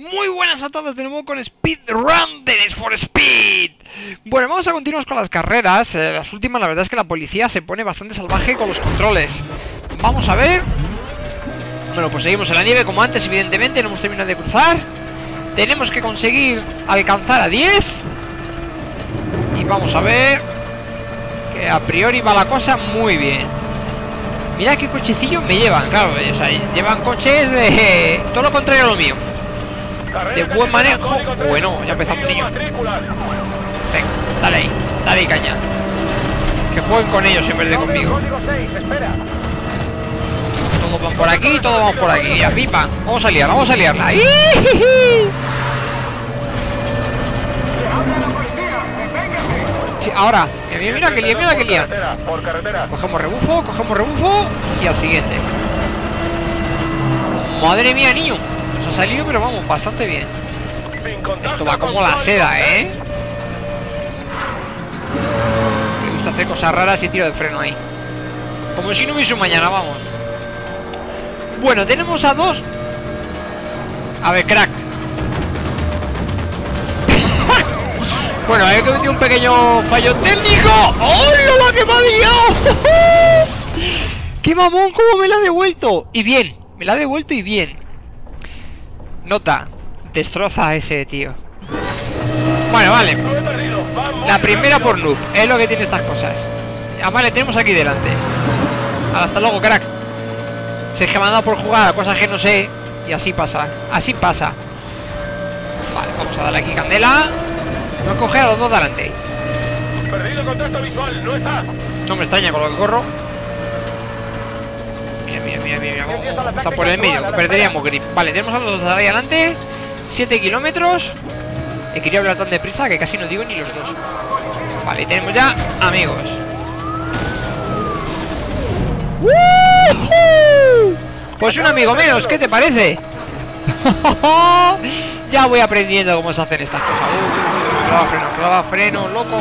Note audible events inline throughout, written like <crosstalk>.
Muy buenas a todos de nuevo con Speedrun de for Speed. Bueno, vamos a continuar con las carreras. Eh, Las últimas, la verdad es que la policía se pone bastante salvaje con los controles. Vamos a ver. Bueno, pues seguimos en la nieve como antes, evidentemente No hemos terminado de cruzar. Tenemos que conseguir alcanzar a 10 Y vamos a ver Que a priori va la cosa muy bien. Mira qué cochecillo me llevan, claro, o sea, llevan coches de... <laughs> Todo lo contrario a lo mío de buen manejo. Bueno, ya empezamos, niño. Venga, dale ahí, dale ahí caña. Que jueguen con ellos en vez de conmigo. Todos van por aquí, todos vamos por aquí. A pipa. Vamos a liar, vamos a liarla. Sí, ahora, mira, mira que lía, mira que lía. Cogemos rebufo, cogemos rebufo y al siguiente. Madre mía, niño salido, pero vamos, bastante bien. Esto va como la seda, ¿eh? Me gusta hacer cosas raras y tiro de freno ahí. Como si no hubiese un mañana, vamos. Bueno, tenemos a dos. A ver, crack. <laughs> bueno, hay que meter un pequeño fallo técnico. ¡Oh, la que me ha <laughs> ¡Qué mamón! ¿Cómo me la ha devuelto? Y bien, me la ha devuelto y bien. Nota, destroza a ese tío. Bueno, vale. La primera por noob, es lo que tiene estas cosas. Además le tenemos aquí delante. Hasta luego, crack. Se es que me ha dado por jugar a cosas que no sé. Y así pasa. Así pasa. Vale, vamos a darle aquí candela. No coger a los dos delante. no me extraña con lo que corro. Está por el medio, perderíamos grip. Vale, tenemos a los dos ahí adelante. 7 kilómetros. He querido hablar tan deprisa que casi no digo ni los dos. Vale, tenemos ya amigos. Pues un amigo menos, ¿qué te parece? <laughs> ya voy aprendiendo cómo se hacen estas cosas. clava freno, clava freno, loco.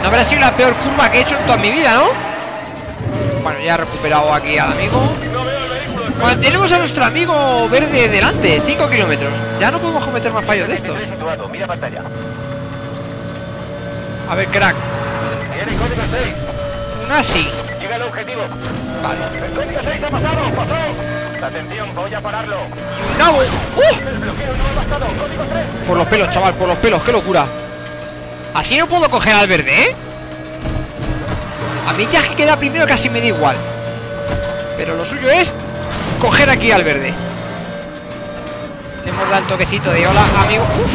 No habrá sido la peor curva que he hecho en toda mi vida, ¿no? Ya he recuperado aquí al amigo. Bueno, tenemos a nuestro amigo verde delante, 5 kilómetros. Ya no podemos cometer más fallos de estos. A ver, crack. Una sí. Llega el objetivo. Vale. El código 6 ha pasado, pasó. Atención, voy a pararlo. Y un cabo. ¡Uh! Por los pelos, chaval, por los pelos, qué locura. Así no puedo coger al verde, ¿eh? A mí ya que queda primero casi me da igual. Pero lo suyo es coger aquí al verde. Hemos dado el toquecito de hola, amigo. Uf.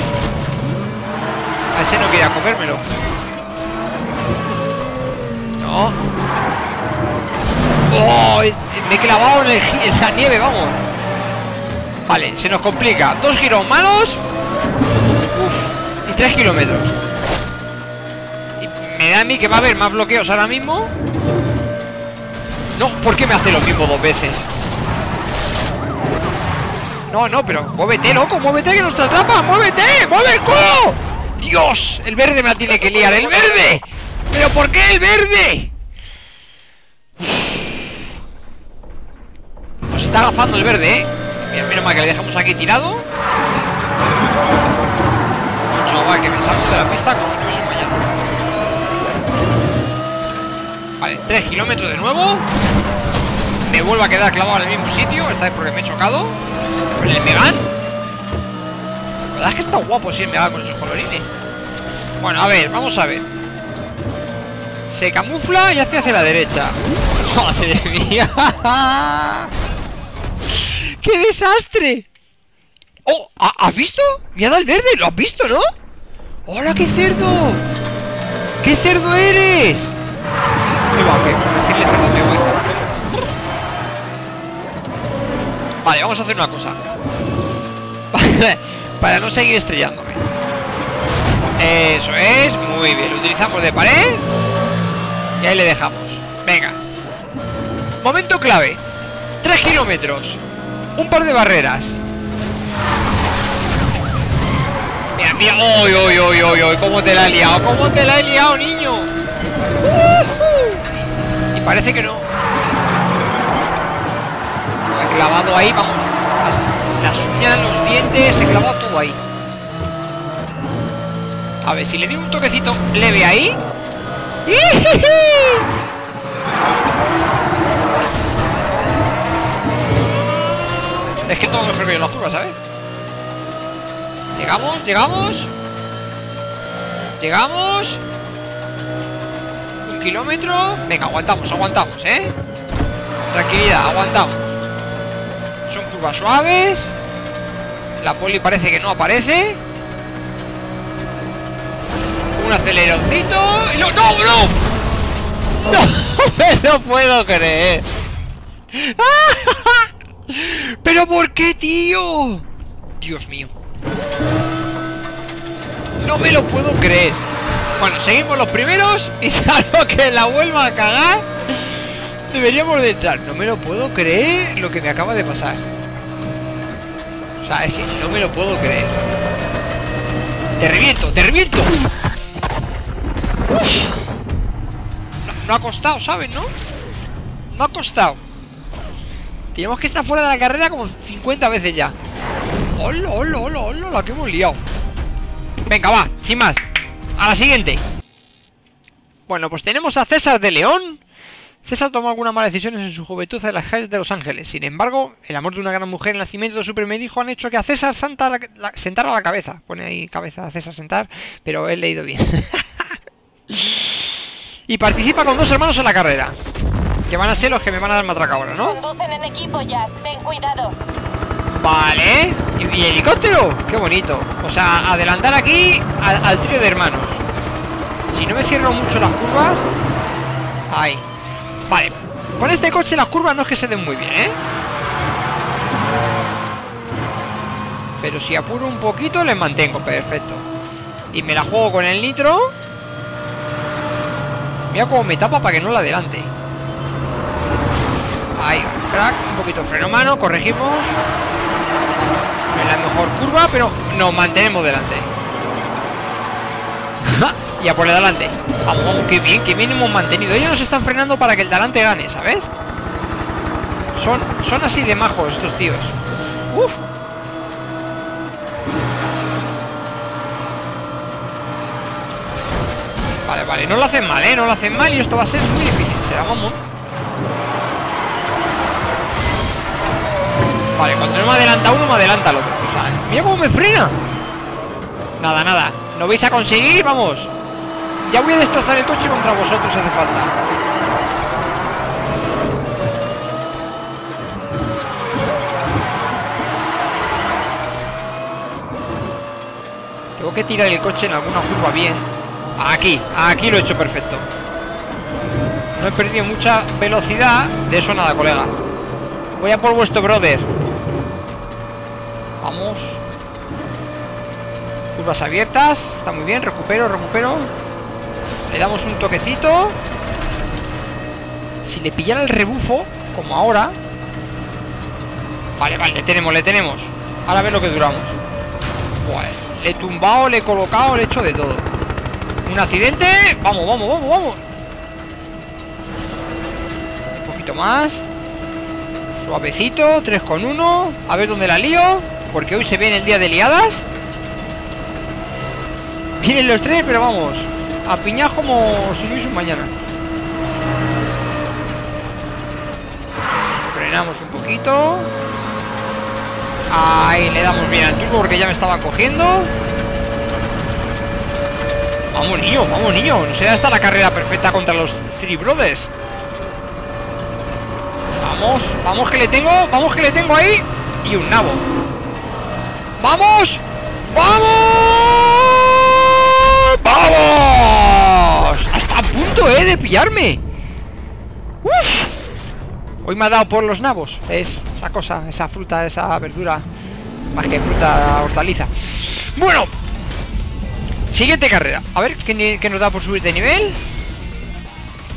A ese no quería comérmelo. No. Oh, me he clavado en, en la nieve, vamos. Vale, se nos complica. Dos giros malos. Uf. Y tres kilómetros. Me da a mí que va a haber más bloqueos ahora mismo No, ¿por qué me hace lo mismo dos veces? No, no, pero muévete, loco, muévete que nos atrapa ¡Muévete! ¡Mueve el culo! ¡Dios! El verde me la tiene que liar, ¡el verde! ¿Pero por qué el verde? Nos está agafando el verde, ¿eh? Mira, menos mal que le dejamos aquí tirado Chaval, que me salgo de la pista como si no hubiese mañana Vale, 3 kilómetros de nuevo Me vuelvo a quedar clavado en el mismo sitio Esta vez porque me he chocado Con el Megan La verdad es que está guapo si el Megan con esos colorines Bueno, a ver, vamos a ver Se camufla y hace hacia la derecha <laughs> Madre mía <laughs> ¡Qué desastre! ¡Oh! ¿Has visto? Me ha dado el verde, ¿lo has visto, no? ¡Hola, qué cerdo! ¡Qué cerdo eres! Vale, vamos a hacer una cosa. Para no seguir estrellándome. Eso es, muy bien. Lo utilizamos de pared Y ahí le dejamos. Venga. Momento clave. 3 kilómetros. Un par de barreras. Mira, mira, uy, uy, uy, cómo te la he liado, cómo te la he liado, niño. Parece que no. clavado ahí, vamos. Las, uñas, los dientes, se clavó todo ahí. A ver, si le di un toquecito leve ahí. <laughs> Es que todo mejor que yo la curva, ¿sabes? Llegamos, llegamos. Llegamos. Kilómetro. Venga, aguantamos, aguantamos, ¿eh? Tranquilidad, aguantamos. Son curvas suaves. La poli parece que no aparece. Un aceleroncito. Y no, no, no. <laughs> No, no puedo creer. <laughs> ¿Pero por qué, tío? Dios mío. No me lo puedo creer. Bueno, seguimos los primeros y <laughs> salvo que la vuelva a cagar, deberíamos de entrar. No me lo puedo creer lo que me acaba de pasar. O sea, es que no me lo puedo creer. ¡Te reviento! ¡Te reviento! Uf. No, no ha costado, ¿sabes, no? No ha costado. Tenemos que estar fuera de la carrera como 50 veces ya. ¡Hola, hola, hola, hola! La que hemos liado. Venga, va, sin más. A la siguiente. Bueno, pues tenemos a César de León. César tomó algunas malas decisiones en su juventud en las calles de Los Ángeles. Sin embargo, el amor de una gran mujer y el nacimiento de su primer hijo han hecho que a César santa la, la, sentara la cabeza. Pone ahí cabeza a César sentar, pero he leído bien. <laughs> y participa con dos hermanos en la carrera. Que van a ser los que me van a dar matraca ahora, ¿no? Conducen en equipo, Jack. Ten cuidado. Vale. ¿Y, y helicóptero? Qué bonito. O sea, adelantar aquí al, trío de hermanos. Si no me cierro mucho las curvas... Ahí. Vale. Con este coche las curvas no es que se den muy bien, ¿eh? Pero si apuro un poquito les mantengo. Perfecto. Y me la juego con el nitro. Mira cómo me tapa para que no la adelante. Ahí, crack, un poquito de freno mano, corregimos. Es la mejor curva, pero nos mantenemos delante. y a por el delante. Vamos, vamos, qué bien, qué bien hemos mantenido. Ellos nos están frenando para que el delante gane, ¿sabes? Son, son así de majos estos tíos. Uf. Vale, vale, no lo hacen mal, ¿eh? No lo hacen mal y esto va a ser muy difícil. Será mamón. Vale, cuando no me adelanta uno, me adelanta el otro. O sea, mira cómo me frena. Nada, nada. ¿Lo vais a conseguir? Vamos. Ya voy a destrozar el coche contra vosotros hace falta. Tengo que tirar el coche en alguna curva bien. Aquí, aquí lo he hecho perfecto. No he perdido mucha velocidad. De eso nada, colega. Voy a por vuestro brother. Vamos. Curvas abiertas. Está muy bien. Recupero, recupero. Le damos un toquecito. Si le pillara el rebufo, como ahora. Vale, vale, le tenemos, le tenemos. Ahora a ver lo que duramos. Le he tumbado, le he colocado, le he hecho de todo. Un accidente. Vamos, vamos, vamos, vamos. Un poquito más. Suavecito, 3 con 1. A ver dónde la lío. Porque hoy se viene el día de liadas. Vienen los tres, pero vamos. A piñar como si no hubiese un mañana. Frenamos un poquito. Ahí le damos bien al turbo porque ya me estaba cogiendo. Vamos, niño, vamos, niño. No será esta la carrera perfecta contra los Three Brothers. Vamos, vamos que le tengo, vamos que le tengo ahí. Y un nabo. ¡Vamos! ¡Vamos! ¡Vamos! Hasta a punto, ¿eh? De pillarme. ¡Uf! Hoy me ha dado por los nabos. Es esa cosa, esa fruta, esa verdura. Más que fruta, hortaliza. Bueno. Siguiente carrera. A ver qué, qué nos da por subir de nivel.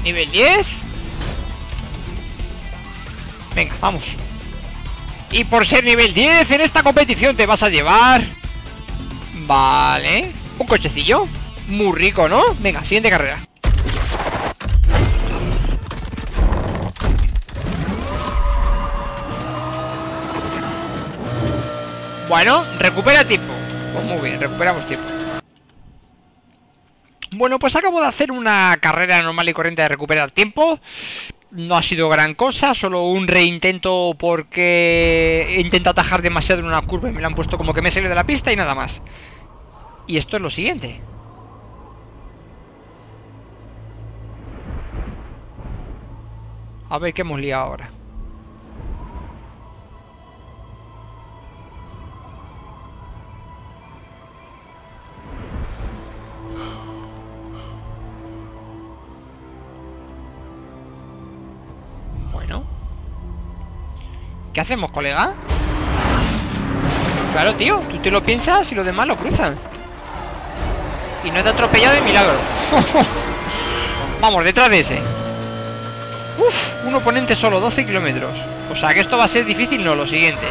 Nivel 10. Venga, vamos. Y por ser nivel 10 en esta competición te vas a llevar... Vale. Un cochecillo. Muy rico, ¿no? Venga, siguiente carrera. Bueno, recupera tiempo. Pues muy bien, recuperamos tiempo. Bueno, pues acabo de hacer una carrera normal y corriente de recuperar tiempo. No ha sido gran cosa, solo un reintento porque he intentado atajar demasiado en una curva y me la han puesto como que me he salido de la pista y nada más. Y esto es lo siguiente. A ver qué hemos liado ahora. ¿Qué hacemos, colega? Claro, tío, tú te lo piensas y los demás lo cruzan. Y no te atropellado de milagro. <laughs> Vamos, detrás de ese. Uf, un oponente solo, 12 kilómetros. O sea que esto va a ser difícil, no, lo siguiente.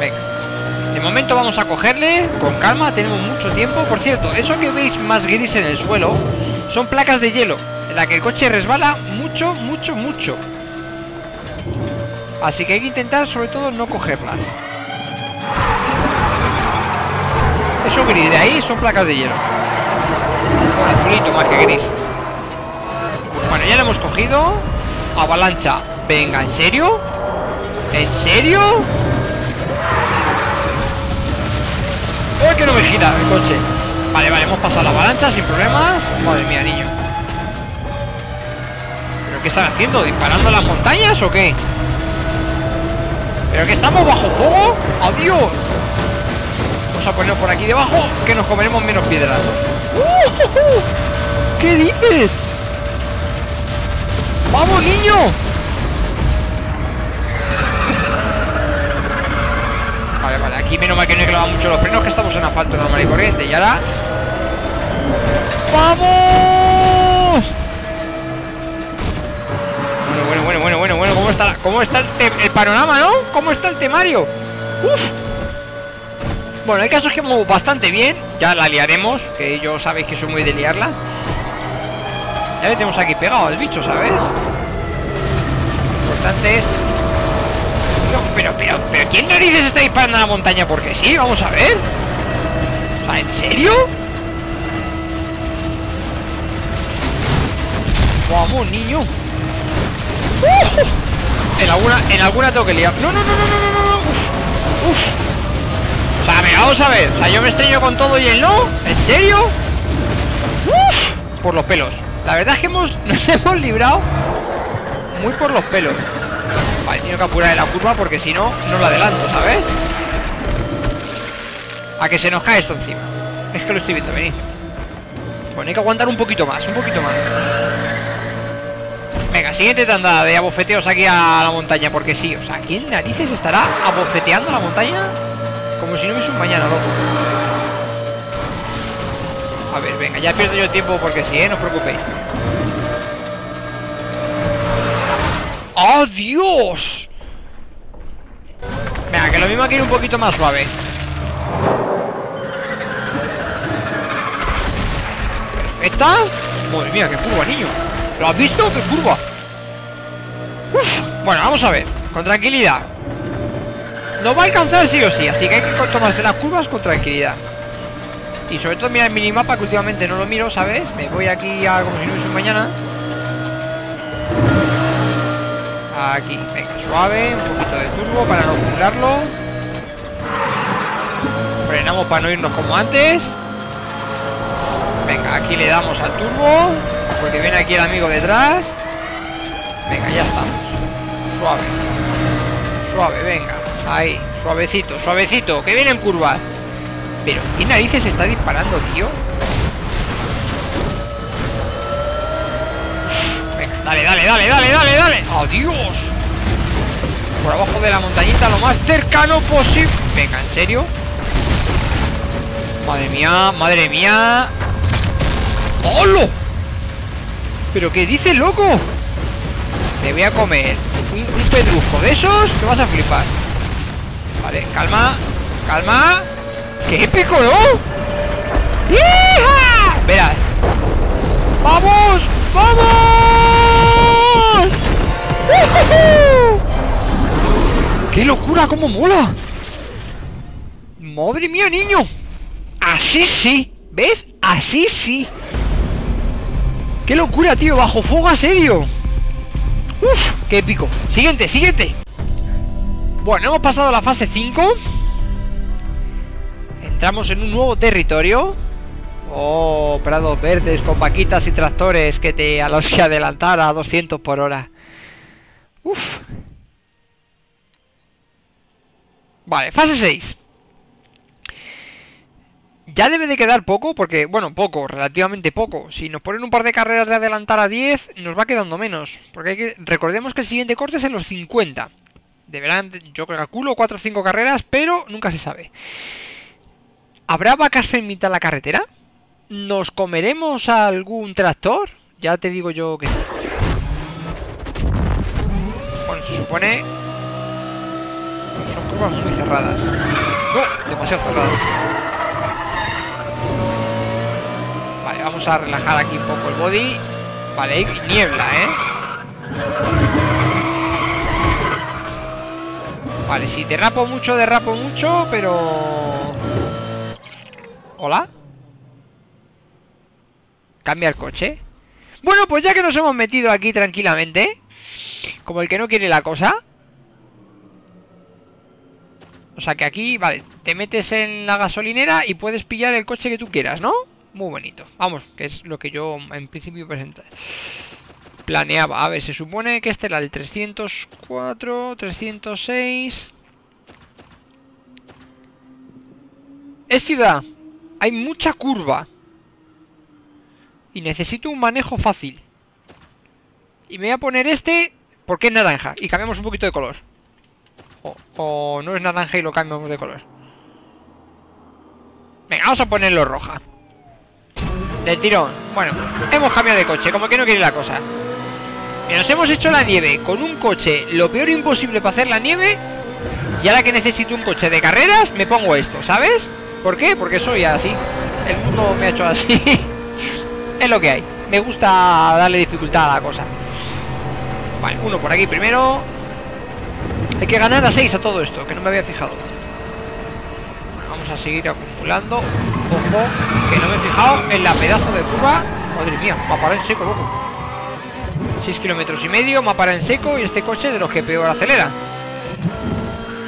Venga. De momento vamos a cogerle con calma, tenemos mucho tiempo. Por cierto, eso que veis más gris en el suelo son placas de hielo, en la que el coche resbala mucho, mucho, mucho. Así que hay que intentar sobre todo no cogerlas. Eso gris de ahí son placas de hielo. Con azulito más que gris. Bueno, ya lo hemos cogido. Avalancha. Venga, ¿en serio? ¿En serio? ¡Uy, que no me gira el coche! Vale, vale, hemos pasado la avalancha sin problemas. Madre mía, niño. ¿Pero qué están haciendo? ¿Disparando las montañas o qué? ¿Pero que estamos bajo fuego? ¡Adiós! Vamos a poner por aquí debajo que nos comeremos menos piedras. ¡Uh! ¿Qué dices? ¡Vamos, niño! Vale, vale, aquí menos mal que no he clavado mucho los frenos Que estamos en asfalto normal y corriente Y ahora... ¡Vamos! ¿Cómo está, cómo está el, el panorama, no? ¿Cómo está el temario? ¡Uf! Bueno, hay casos que vamos bastante bien Ya la liaremos Que yo sabéis que soy muy de liarla ya le tenemos aquí pegado al bicho, ¿sabes? Lo importante es... No, pero, pero, pero, ¿quién narices está disparando a la montaña? Porque sí, vamos a ver. ¿en serio? Vamos, niño. En alguna, en alguna tengo que liar. No, no, no, no, no, no, no. Uf, uf. O sea, mira, vamos a ver. O sea, yo me estrello con todo y él no. ¿En serio? Uf, por los pelos. La verdad es que hemos, <laughs> nos hemos librado muy por los pelos. Vale, tengo que apurar en la curva porque si no, no lo adelanto, ¿sabes? A que se nos cae esto encima. Es que lo estoy viendo venir. Bueno, hay que aguantar un poquito más, un poquito más. Venga, siguiente tanda de abofeteos aquí a la montaña, porque sí. O sea, ¿quién narices estará abofeteando la montaña? Como si no hubiese un mañana, loco. A ver, venga, ya pierdo yo el tiempo porque sí, ¿eh? No os preocupéis. ¡Oh, Dios! Venga, que lo mismo aquí ir un poquito más suave. ¿Esta? Madre mía, qué curva, niño. ¿Lo has visto? ¡Qué curva! Bueno, vamos a ver. Con tranquilidad. Nos va a alcanzar sí o sí, así que hay que tomarse las curvas con tranquilidad. Y sobre todo mira el minimapa que últimamente no lo miro, ¿sabes? Me voy aquí a como si no hubiese mañana. Aquí, venga, suave, un poquito de turbo para no acumularlo. Frenamos para no irnos como antes. Venga, aquí le damos al turbo. Porque viene aquí el amigo detrás. Venga, ya estamos. Suave. Suave, venga. Ahí, suavecito, suavecito. Que vienen curvas. Pero, ¿qué narices está disparando, tío? Venga, dale, dale, dale, dale, dale, dale. ¡Adiós! Por abajo de la montañita, lo más cercano posible. Venga, ¿en serio? Madre mía, madre mía. ¡Holo! ¿Pero qué dices, loco? Me voy a comer un, un pedrusco de esos que vas a flipar. Vale, calma, calma. ¡Qué épico, no! ¡Hija! Verás. ¡Vamos! ¡Vamos! ¡Qué locura! ¡Cómo mola! ¡Madre mía, niño! Así sí, ¿ves? Así sí. ¡Qué locura, tío! ¡Bajo fuego a serio! ¡Uf! ¡Qué épico! Siguiente, siguiente. Bueno, hemos pasado la fase 5. Entramos en un nuevo territorio. Oh, prados verdes con vaquitas y tractores que te a los que adelantar a 200 por hora. Uf. Vale, fase 6. Ya debe de quedar poco, porque, bueno, poco, relativamente poco. Si nos ponen un par de carreras de adelantar a 10, nos va quedando menos. Porque hay que, recordemos que el siguiente corte es en los 50. Deberán, yo calculo 4 o 5 carreras, pero nunca se sabe. ¿Habrá vacas en mitad de la carretera? ¿Nos comeremos algún tractor? Ya te digo yo que sí. Bueno, se supone... Son curvas muy cerradas. No, demasiado cerradas. Vale, vamos a relajar aquí un poco el body. Vale, niebla, ¿eh? Vale, si derrapo mucho, derrapo mucho, pero... ¿Hola? ¿Cambia el coche? Bueno, pues ya que nos hemos metido aquí tranquilamente Como el que no quiere la cosa O sea que aquí, vale Te metes en la gasolinera y puedes pillar el coche que tú quieras, ¿no? Muy bonito Vamos, que es lo que yo en principio presenta Planeaba, a ver, se supone que este era el 304 306 Es ciudad hay mucha curva. Y necesito un manejo fácil. Y me voy a poner este porque es naranja. Y cambiamos un poquito de color. O, o no es naranja y lo cambiamos de color. Venga, vamos a ponerlo roja. Del tirón. Bueno, hemos cambiado de coche, como que no quiere la cosa. Nos hemos hecho la nieve con un coche, lo peor imposible para hacer la nieve. Y ahora que necesito un coche de carreras, me pongo esto, ¿sabes? ¿Por qué? Porque soy así. El mundo me ha hecho así. <laughs> es lo que hay. Me gusta darle dificultad a la cosa. Vale, uno por aquí primero. Hay que ganar a 6 a todo esto, que no me había fijado. Vamos a seguir acumulando. Ojo, que no me he fijado en la pedazo de curva. Madre mía, va a parar en seco, loco. 6 kilómetros y medio, me ha parado en seco y este coche de los que peor acelera.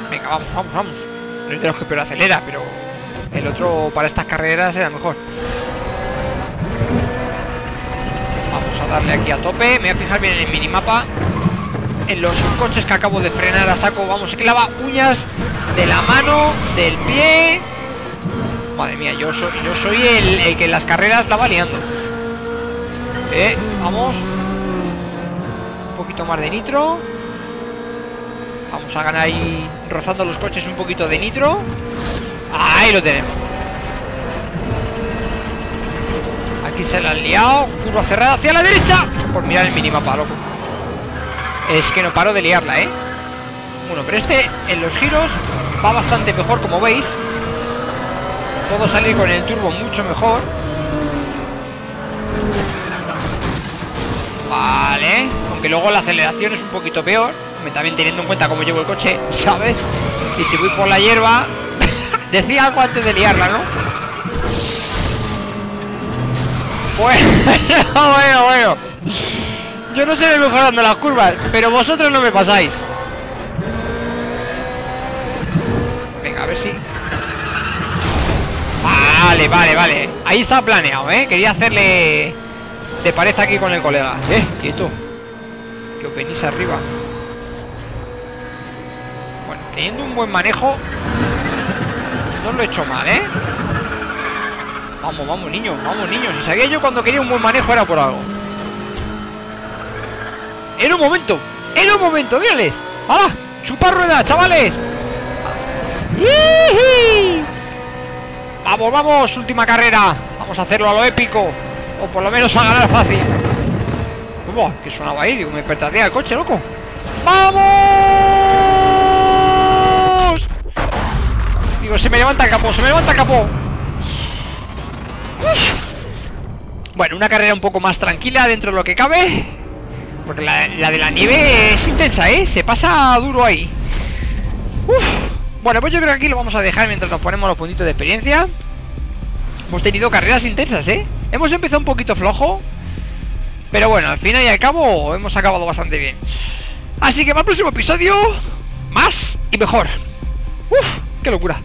Venga, vamos, vamos, vamos. No es de los que peor acelera, pero el otro para estas carreras era mejor. Vamos a darle aquí a tope. Me voy a fijar bien en el minimapa. En los coches que acabo de frenar a saco. Vamos, se clava uñas de la mano, del pie. Madre mía, yo soy, yo soy el, que en las carreras la va liando. Eh, vamos. Un poquito más de nitro. Vamos a ganar ahí rozando los coches un poquito de nitro. Ahí lo tenemos. Aquí se la han liado. Curva cerrada hacia la derecha. Por mirar el minimapa, loco. Es que no paro de liarla, ¿eh? Bueno, pero este en los giros va bastante mejor, como veis. Puedo salir con el turbo mucho mejor. Vale. Aunque luego la aceleración es un poquito peor. También teniendo en cuenta cómo llevo el coche, <laughs> ¿sabes? Y si voy por la hierba, <laughs> Decía algo antes de liarla, ¿no? Bueno, <laughs> bueno, bueno. Yo no sé mejorando las curvas, pero vosotros no me pasáis. Vale, vale, vale. Ahí está planeado, ¿eh? Quería hacerle de pared aquí con el colega. Eh, quieto. Que os venís arriba. Bueno, teniendo un buen manejo, no lo he hecho mal, ¿eh? Vamos, vamos, niños, vamos, niños. Si sabía yo cuando quería un buen manejo era por algo. En un momento, en un momento, mírales. ¡Hala! ¡Chupa rueda, chavales! Vamos, vamos, última carrera. Vamos a hacerlo a lo épico. O por lo menos a ganar fácil. ¿Cómo? ¿Qué sonaba ahí? Digo, me petaría el coche, loco. ¡Vamos! se me levanta el capó, se me levanta el capó. Bueno, una carrera un poco más tranquila dentro de lo que cabe. Porque la, de la nieve es intensa, ¿eh? Se pasa duro ahí. Bueno, pues yo creo que aquí lo vamos a dejar mientras nos ponemos los puntitos de experiencia. Hemos tenido carreras intensas, ¿eh? Hemos empezado un poquito flojo. Pero bueno, al final y al cabo hemos acabado bastante bien. Así que para el próximo episodio, más y mejor. Uf, qué locura.